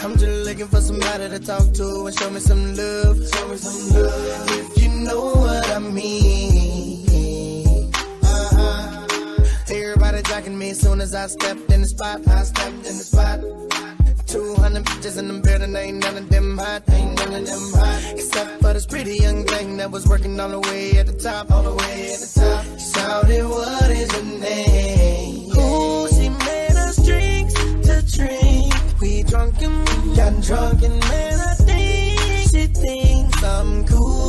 I'm just looking for somebody to talk to and show me some love. Show me some love. If you know what I mean. Uh-huh. Everybody jocking me as soon as I stepped in the spot. I stepped in the spot. 200 bitches in the building, ain't none of them hot, ain't none of them hot. Except for this pretty young thing that was working all the way at the top, all the way at the top. We drunk and got drunk and man, I think she thinks I'm cool.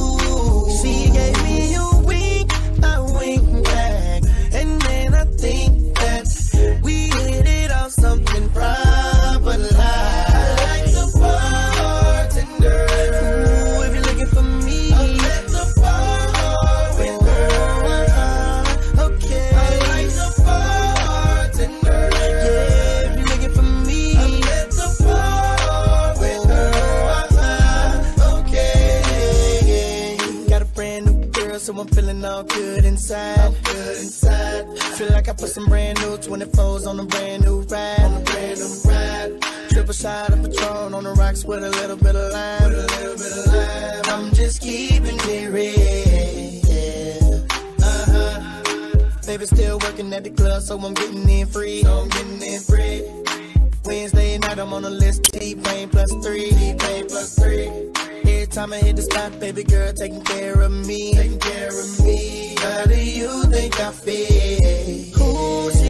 So I'm feeling all good inside. All good inside. Feel like I put some brand new 24s on a brand new ride. On a brand new ride. Triple shot of Patron on the rocks with a little bit of lime. With a little bit of lime. I'm just keeping it real. Yeah. Uh-huh. Baby still working at the club, so I'm getting in free. So I'm getting in free. Wednesday night, I'm on the list. T-Pain plus three. T-Pain plus three. Time I hit the spot, baby girl taking care of me. Taking care of me. How do you think I feel?